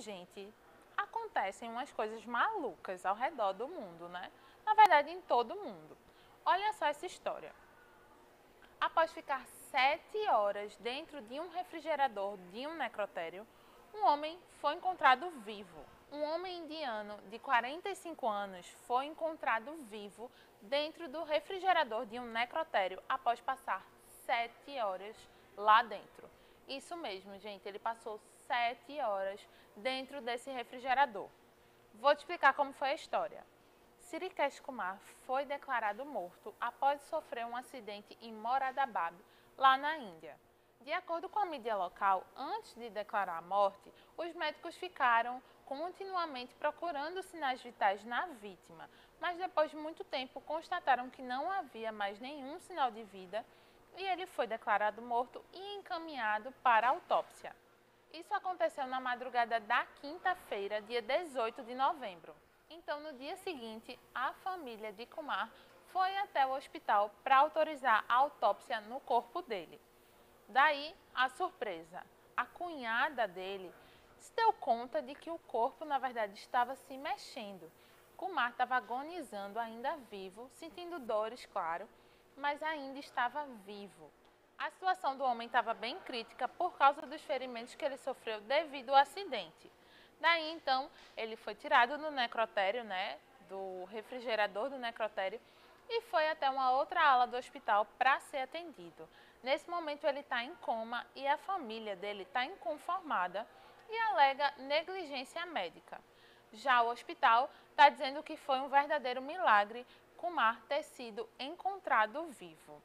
Gente, acontecem umas coisas malucas ao redor do mundo, né? Na verdade, em todo mundo. Olha só essa história. Após ficar sete horas dentro de um refrigerador de um necrotério, um homem foi encontrado vivo. Um homem indiano de 45 anos foi encontrado vivo dentro do refrigerador de um necrotério após passar sete horas lá dentro. Isso mesmo, gente, ele passou sete horas dentro desse refrigerador. Vou te explicar como foi a história. Sirikesh Kumar foi declarado morto após sofrer um acidente em Moradabad, lá na Índia. De acordo com a mídia local, antes de declarar a morte, os médicos ficaram continuamente procurando sinais vitais na vítima, mas depois de muito tempo constataram que não havia mais nenhum sinal de vida e ele foi declarado morto e encaminhado para autópsia. Isso aconteceu na madrugada da quinta-feira, dia 18 de novembro. Então, no dia seguinte, a família de Kumar foi até o hospital para autorizar a autópsia no corpo dele. Daí a surpresa. A cunhada dele se deu conta de que o corpo, na verdade, estava se mexendo. Kumar estava agonizando, ainda vivo, sentindo dores, claro, mas ainda estava vivo. A situação do homem estava bem crítica por causa dos ferimentos que ele sofreu devido ao acidente. Daí então ele foi tirado do necrotério, né, do refrigerador do necrotério e foi até uma outra ala do hospital para ser atendido. Nesse momento ele está em coma e a família dele está inconformada e alega negligência médica. Já o hospital está dizendo que foi um verdadeiro milagre Kumar ter sido encontrado vivo.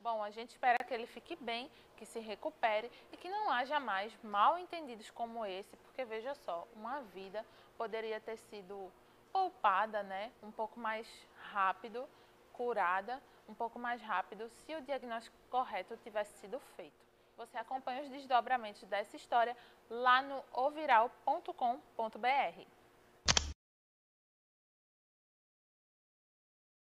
Bom, a gente espera que ele fique bem, que se recupere e que não haja mais mal entendidos como esse, porque veja só, uma vida poderia ter sido poupada, né, um pouco mais rápido, curada um pouco mais rápido se o diagnóstico correto tivesse sido feito. Você acompanha os desdobramentos dessa história lá no oviral.com.br.